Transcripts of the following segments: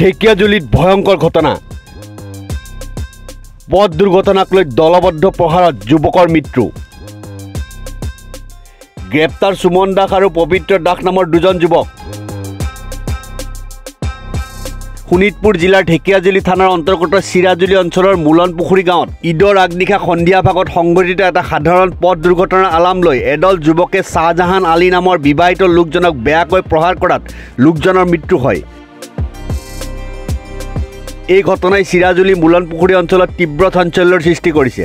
ঢেকীয়াজুলিত ভয়ংকৰ ঘটনা। পথ দুৰ্ঘটনাক লৈ দলবদ্ধ প্ৰহাৰত যুৱকৰ মৃত্যু। গ্ৰেপ্তাৰ সুমন দাস আৰু পবিত্ৰ দাস নামৰ দুজন যুৱক। শোণিতপুৰ জিলাৰ ঢেকীয়াজুলি থানাৰ অন্তৰ্গত চিৰাজুলি অঞ্চলৰ মোলন পুখুৰী গাঁৱত ঈদৰ আগনিশা সন্ধিয়া ভাগত সংঘটিত এটা সাধাৰণ পথ দুৰ্ঘটনাৰ আলাম লৈ এদল যুৱকে শ্বাহজাহান আলী নামৰ বিবাহিত লোকজনক বেয়াকৈ প্ৰহাৰ কৰাত লোকজনৰ মৃত্যু হয়। এই ঘটনাই চিৰাজুলি মোলন পুখুৰী অঞ্চলত তীব্ৰ চাঞ্চল্যৰ সৃষ্টি কৰিছে।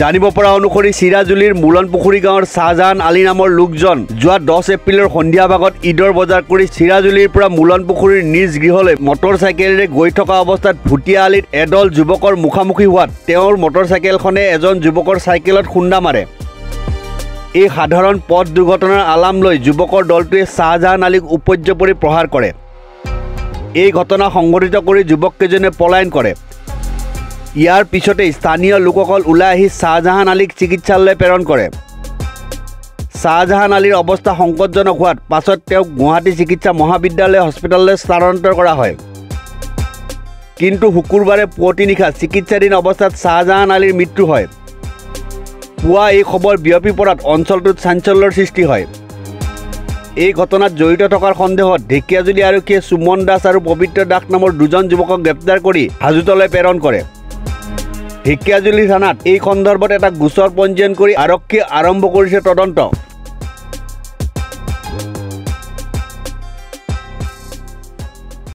জানিব পৰা অনুসৰি চিৰাজুলিৰ মোলন পুখুৰী গাঁৱৰ শ্বাহজাহান আলী নামৰ লোকজন যোৱা দহ এপ্ৰিলৰ সন্ধিয়া ভাগত ঈদৰ বজাৰ কৰি চিৰাজুলিৰ পৰা মোলন পুখুৰীৰ নিজ গৃহলৈ মটৰ চাইকেলেৰে গৈ থকা অৱস্থাত ভুটীয়া আলিত এদল যুৱকৰ মুখামুখি হোৱাত তেওঁৰ মটৰ চাইকেলখনে এজন যুৱকৰ চাইকেলত খুন্দা মাৰে। এই সাধাৰণ পথ দুৰ্ঘটনাৰ আলাম লৈ যুৱকৰ দলটোৱে শ্বাহজাহান আলীক উপৰ্য পৰি প্ৰহাৰ কৰে। এই ঘটনা সংঘটিত কৰি যুৱককেইজনে পলায়ন কৰে। ইয়াৰ পিছতে স্থানীয় লোকসকল ওলাই আহি শ্বাহজাহান আলীক চিকিৎসালয়লৈ প্ৰেৰণ কৰে। শ্বাহজাহান আলীৰ অৱস্থা সংকটজনক হোৱাত পাছত তেওঁক গুৱাহাটী চিকিৎসা মহাবিদ্যালয় হস্পিটেললৈ স্থানান্তৰ কৰা হয়। কিন্তু শুকুৰবাৰে পুৱতি নিশা চিকিৎসাধীন অৱস্থাত শ্বাহজাহান আলীৰ মৃত্যু হয়। পুৱা এই খবৰ বিয়পি পৰাত অঞ্চলটোত চাঞ্চল্যৰ সৃষ্টি হয়। এই ঘটনাত জড়িত থকাৰ সন্দেহত ঢেকীয়াজুলি আৰক্ষীয়ে সুমন দাস আৰু পবিত্ৰ দাস নামৰ দুজন যুৱকক গ্ৰেপ্তাৰ কৰি হাজোতলৈ প্ৰেৰণ কৰে। ঢেকীয়াজুলি থানাত এই সন্দৰ্ভত এটা গোচৰ পঞ্জীয়ন কৰি আৰক্ষীয়ে আৰম্ভ কৰিছে তদন্ত।